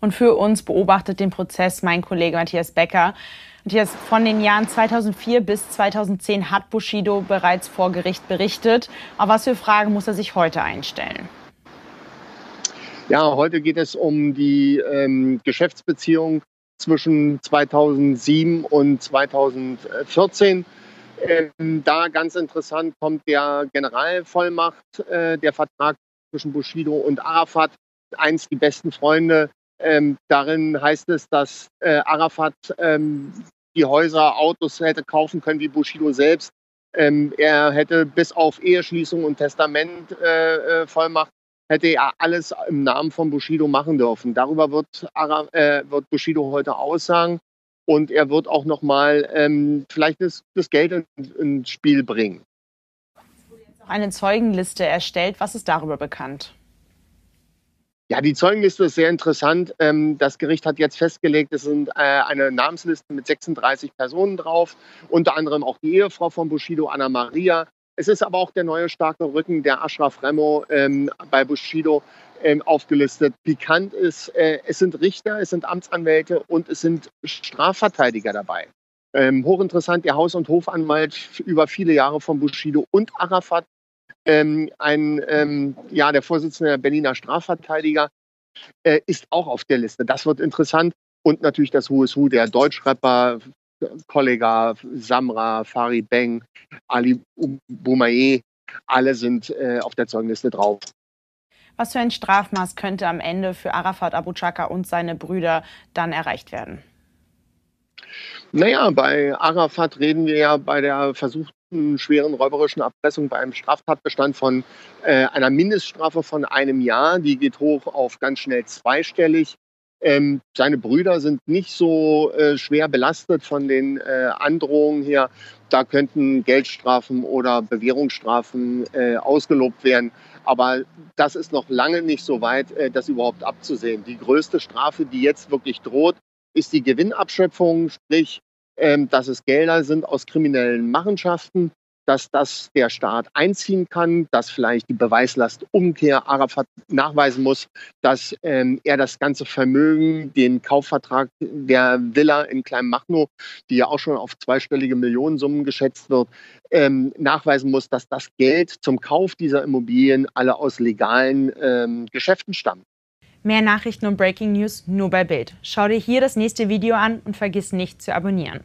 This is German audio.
Und für uns beobachtet den Prozess mein Kollege Matthias Becker. Matthias, von den Jahren 2004 bis 2010 hat Bushido bereits vor Gericht berichtet. Auf was für Fragen muss er sich heute einstellen? Ja, heute geht es um die ähm, Geschäftsbeziehung zwischen 2007 und 2014. Ähm, da ganz interessant kommt der Generalvollmacht, äh, der Vertrag zwischen Bushido und Arafat, eins die besten Freunde. Ähm, darin heißt es, dass äh, Arafat ähm, die Häuser, Autos hätte kaufen können wie Bushido selbst. Ähm, er hätte bis auf Eheschließung und Testament äh, äh Vollmacht hätte er alles im Namen von Bushido machen dürfen. Darüber wird, Ara, äh, wird Bushido heute aussagen. Und er wird auch nochmal ähm, vielleicht das, das Geld ins in Spiel bringen. Eine Zeugenliste erstellt. Was ist darüber bekannt? Ja, die Zeugenliste ist sehr interessant. Ähm, das Gericht hat jetzt festgelegt, es sind äh, eine Namensliste mit 36 Personen drauf, unter anderem auch die Ehefrau von Bushido, Anna Maria. Es ist aber auch der neue starke Rücken, der Ashraf Remo ähm, bei Bushido ähm, aufgelistet. Pikant ist, äh, es sind Richter, es sind Amtsanwälte und es sind Strafverteidiger dabei. Hochinteressant, der Haus- und Hofanwalt über viele Jahre von Bushido und Arafat, ähm, ein, ähm, ja, der Vorsitzende der Berliner Strafverteidiger, äh, ist auch auf der Liste. Das wird interessant. Und natürlich das Who is Who der Deutschrapper, Kollega, Samra, Farid Beng, Ali Boumaye, alle sind äh, auf der Zeugenliste drauf. Was für ein Strafmaß könnte am Ende für Arafat Abu Chaka und seine Brüder dann erreicht werden? Naja, bei Arafat reden wir ja bei der versuchten schweren räuberischen Erpressung bei einem Straftatbestand von äh, einer Mindeststrafe von einem Jahr. Die geht hoch auf ganz schnell zweistellig. Ähm, seine Brüder sind nicht so äh, schwer belastet von den äh, Androhungen her. Da könnten Geldstrafen oder Bewährungsstrafen äh, ausgelobt werden. Aber das ist noch lange nicht so weit, äh, das überhaupt abzusehen. Die größte Strafe, die jetzt wirklich droht, ist die Gewinnabschöpfung, sprich, ähm, dass es Gelder sind aus kriminellen Machenschaften dass das der Staat einziehen kann, dass vielleicht die Beweislastumkehr Arafat nachweisen muss, dass ähm, er das ganze Vermögen, den Kaufvertrag der Villa in Kleinmachnow, die ja auch schon auf zweistellige Millionensummen geschätzt wird, ähm, nachweisen muss, dass das Geld zum Kauf dieser Immobilien alle aus legalen ähm, Geschäften stammt. Mehr Nachrichten und Breaking News nur bei Bild. Schau dir hier das nächste Video an und vergiss nicht zu abonnieren.